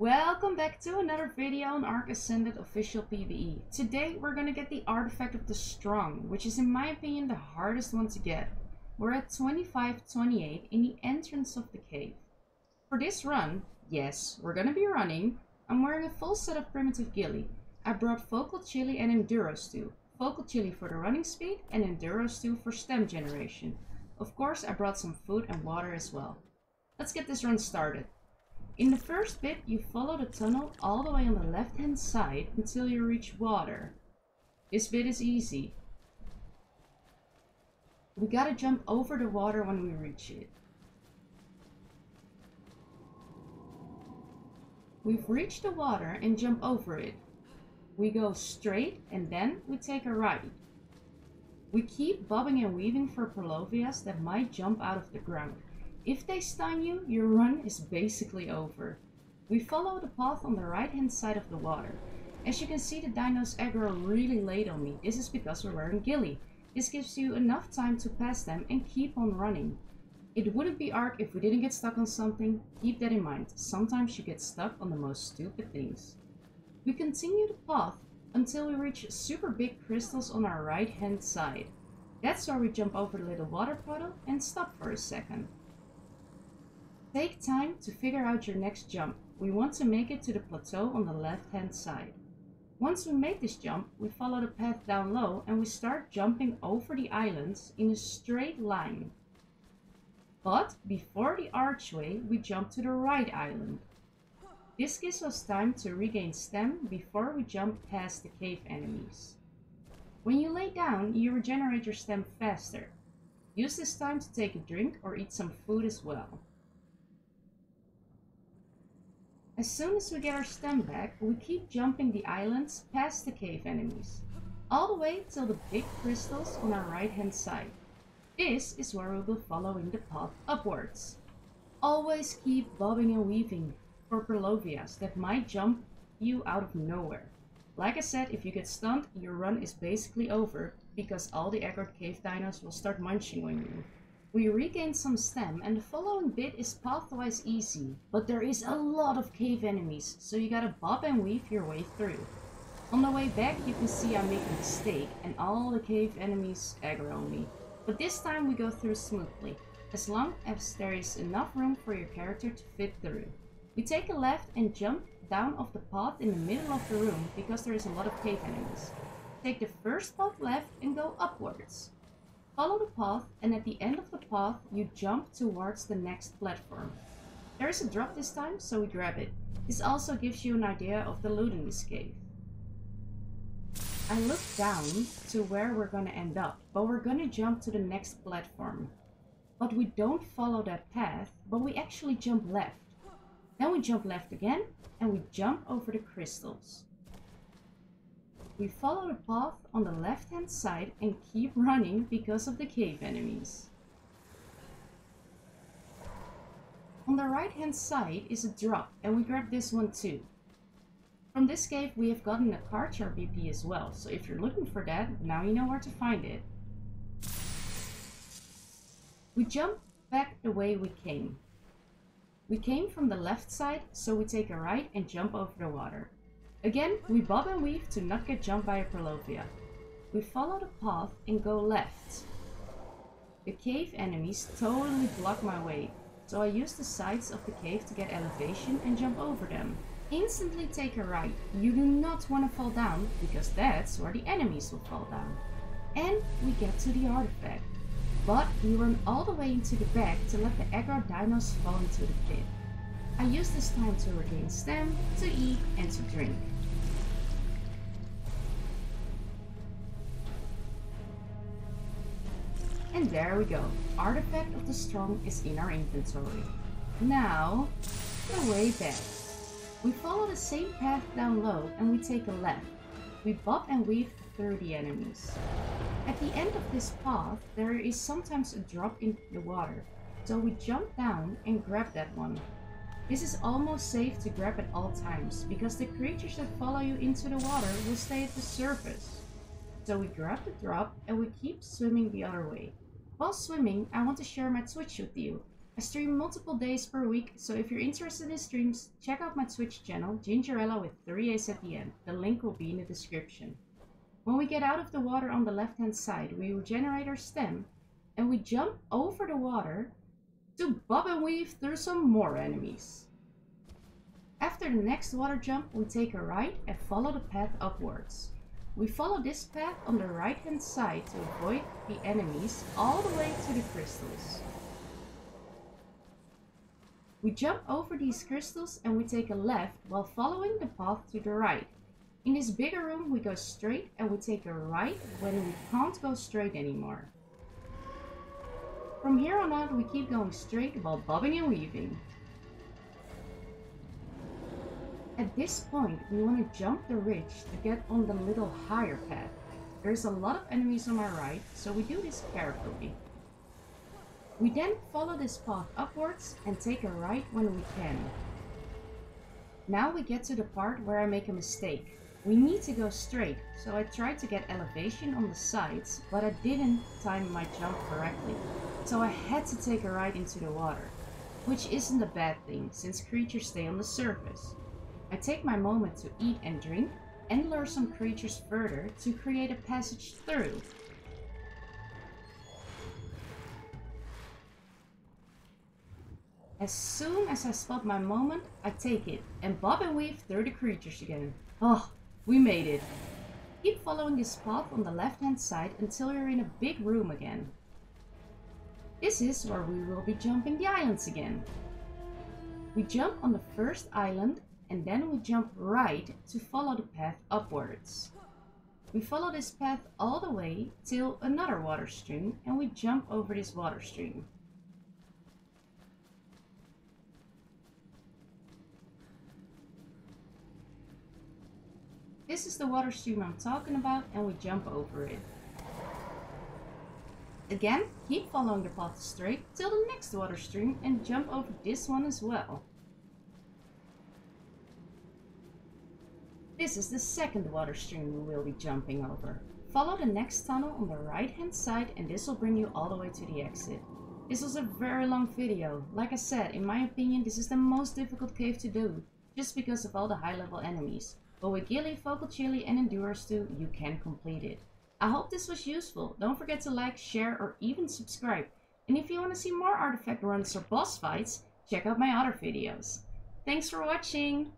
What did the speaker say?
Welcome back to another video on Ark Ascended official PvE. Today we're gonna get the artifact of the Strong, which is in my opinion the hardest one to get. We're at 2528 in the entrance of the cave. For this run, yes, we're gonna be running, I'm wearing a full set of primitive ghillie. I brought Focal Chili and Enduro Stew. Focal Chili for the running speed and Enduro Stew for stem generation. Of course I brought some food and water as well. Let's get this run started. In the first bit, you follow the tunnel all the way on the left hand side until you reach water. This bit is easy. We gotta jump over the water when we reach it. We've reached the water and jump over it. We go straight and then we take a right. We keep bobbing and weaving for Purlovias that might jump out of the ground. If they stun you, your run is basically over. We follow the path on the right hand side of the water. As you can see the dinos aggro really late on me, this is because we're wearing ghillie. This gives you enough time to pass them and keep on running. It wouldn't be Ark if we didn't get stuck on something, keep that in mind, sometimes you get stuck on the most stupid things. We continue the path until we reach super big crystals on our right hand side. That's where we jump over the little water puddle and stop for a second. Take time to figure out your next jump. We want to make it to the plateau on the left hand side. Once we make this jump, we follow the path down low and we start jumping over the islands in a straight line. But before the archway, we jump to the right island. This gives us time to regain stem before we jump past the cave enemies. When you lay down, you regenerate your stem faster. Use this time to take a drink or eat some food as well. As soon as we get our stem back, we keep jumping the islands past the cave enemies, all the way till the big crystals on our right hand side. This is where we will follow in the path upwards. Always keep bobbing and weaving for Purlovias that might jump you out of nowhere. Like I said, if you get stunned, your run is basically over because all the aggroed cave dinos will start munching on you. We regain some stem and the following bit is pathwise easy, but there is a lot of cave enemies, so you gotta bob and weave your way through. On the way back you can see I make a mistake and all the cave enemies aggro me, but this time we go through smoothly, as long as there is enough room for your character to fit through. We take a left and jump down off the path in the middle of the room because there is a lot of cave enemies. Take the first path left and go upwards. Follow the path and at the end of the path you jump towards the next platform. There is a drop this time, so we grab it. This also gives you an idea of the loot in this cave. I look down to where we're gonna end up, but we're gonna jump to the next platform. But we don't follow that path, but we actually jump left. Then we jump left again, and we jump over the crystals. We follow the path on the left hand side and keep running because of the cave enemies. On the right hand side is a drop and we grab this one too. From this cave we have gotten a Carchar BP as well, so if you're looking for that, now you know where to find it. We jump back the way we came. We came from the left side, so we take a right and jump over the water. Again, we bob and weave to not get jumped by a Purlovia. We follow the path and go left. The cave enemies totally block my way, so I use the sides of the cave to get elevation and jump over them. Instantly take a right. You do not want to fall down, because that's where the enemies will fall down. And we get to the artifact. But we run all the way into the back to let the aggro dinos fall into the pit. I use this time to regain stem, to eat, and to drink. And there we go. Artifact of the Strong is in our inventory. Now, the way back. We follow the same path down low and we take a left. We bob and weave through the enemies. At the end of this path, there is sometimes a drop in the water. So we jump down and grab that one. This is almost safe to grab at all times, because the creatures that follow you into the water will stay at the surface. So we grab the drop and we keep swimming the other way. While swimming, I want to share my Twitch with you. I stream multiple days per week, so if you're interested in streams, check out my Twitch channel, Gingarella with 3 A's at the end. The link will be in the description. When we get out of the water on the left hand side, we regenerate our stem and we jump over the water to bob and weave through some more enemies. After the next water jump, we take a right and follow the path upwards. We follow this path on the right hand side to avoid the enemies all the way to the crystals. We jump over these crystals and we take a left while following the path to the right. In this bigger room we go straight and we take a right when we can't go straight anymore. From here on out we keep going straight while bobbing and weaving. At this point we want to jump the ridge to get on the little higher path. There's a lot of enemies on our right, so we do this carefully. We then follow this path upwards and take a right when we can. Now we get to the part where I make a mistake. We need to go straight, so I tried to get elevation on the sides, but I didn't time my jump correctly. So I had to take a ride into the water, which isn't a bad thing since creatures stay on the surface. I take my moment to eat and drink and lure some creatures further to create a passage through. As soon as I spot my moment, I take it and bob and weave through the creatures again. Oh, we made it. Keep following this path on the left hand side until you're in a big room again. This is where we will be jumping the islands again. We jump on the first island and then we jump right to follow the path upwards. We follow this path all the way till another water stream and we jump over this water stream. This is the water stream I'm talking about and we jump over it. Again, keep following the path straight till the next water stream and jump over this one as well. This is the second water stream we will be jumping over. Follow the next tunnel on the right hand side and this will bring you all the way to the exit. This was a very long video. Like I said, in my opinion this is the most difficult cave to do, just because of all the high level enemies. But with ghillie, Focal Chili and Enduro Stew, you can complete it. I hope this was useful. Don't forget to like, share or even subscribe. And if you want to see more artifact runs or boss fights, check out my other videos. Thanks for watching!